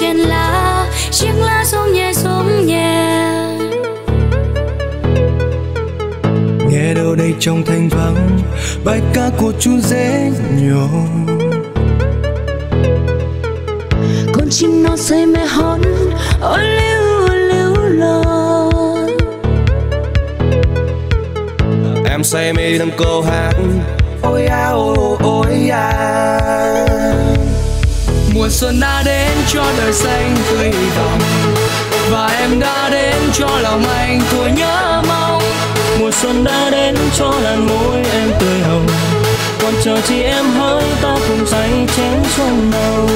trên lá chiếc lá rung nhẹ rung nhẹ. Nghe đâu đây trong thanh vắng bài ca của chú dễ nhỏ. Con chim non say mê hót ôi liu liu lo. Em say mê thầm câu hát ôi a ôi ôi mùa xuân đã đến cho đời xanh tươi hy vọng và em đã đến cho lòng anh thôi nhớ mong. Mùa xuân đã đến cho làn môi em tươi hồng. Còn chờ chị em hỡi ta cùng say chén xuân đầu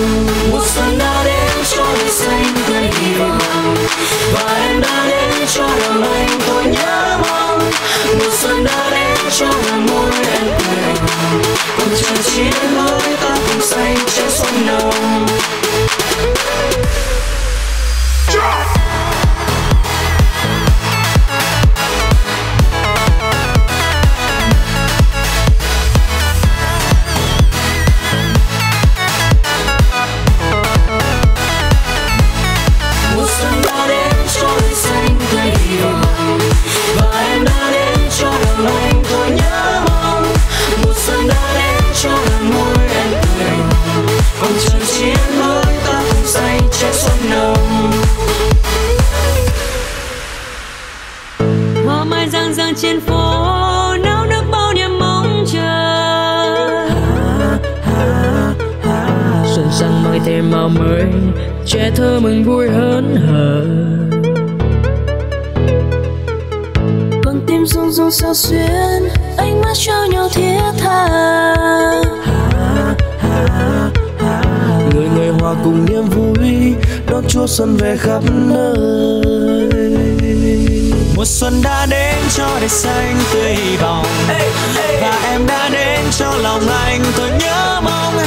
trên phố náo nức bao niềm mong chờ. Xuân sang mới thêm màu mới trẻ thơ mừng vui hớn hở. Con tim rung rung sao xuyên ánh mắt trao nhau thiết tha. Người người hòa cùng niềm vui đón chúa xuân về khắp nơi mùa xuân đã đến cho đời xanh tươi hy vọng và em đã đến cho lòng anh tôi nhớ mong.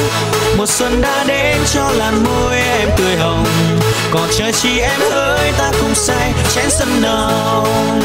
Mùa xuân đã đến cho làn môi em tươi hồng. Còn chờ chi em hỡi ta cùng say chén xuân nồng